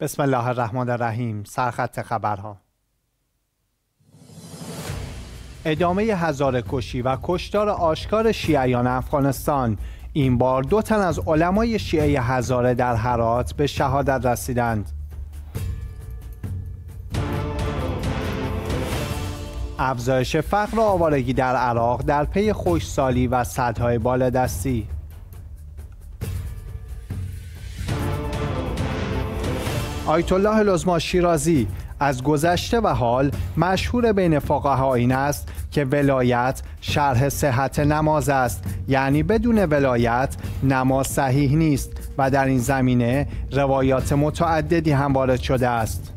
بسم الله الرحمن الرحیم سرخط خبرها. ادامه هزار کشی و کشتار آشکار شیعیان افغانستان. این بار دو تن از علمای شیعه هزاره در هرات به شهادت رسیدند. افزایش فقر و آوارگی در عراق در پی خوشسالی و صدهای بالادستی. آیت الله لزما شیرازی از گذشته و حال مشهور بین فقها این است که ولایت شرح صحت نماز است. یعنی بدون ولایت نماز صحیح نیست و در این زمینه روایات متعددی هم وارد شده است.